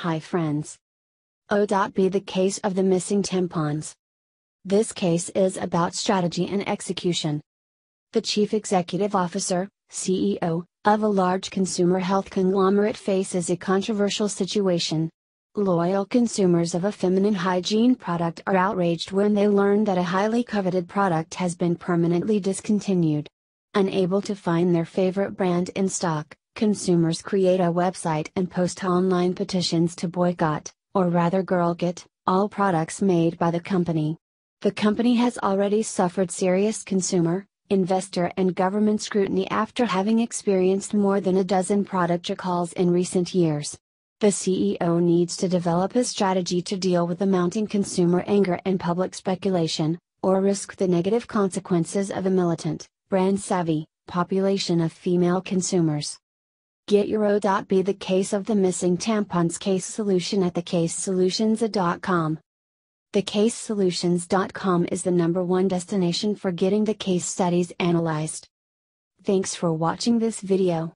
Hi friends. O.b the case of the missing tampons. This case is about strategy and execution. The chief executive officer, CEO, of a large consumer health conglomerate faces a controversial situation. Loyal consumers of a feminine hygiene product are outraged when they learn that a highly coveted product has been permanently discontinued. Unable to find their favorite brand in stock, consumers create a website and post online petitions to boycott, or rather girlcott, all products made by the company. The company has already suffered serious consumer, investor and government scrutiny after having experienced more than a dozen product recalls in recent years. The CEO needs to develop a strategy to deal with the mounting consumer anger and public speculation, or risk the negative consequences of a militant, brand savvy, population of female consumers. Get your O.b the case of the missing tampons case solution at thecasesolutions.com. TheCaseSolutions.com is the number one destination for getting the case studies analyzed. Thanks for watching this video.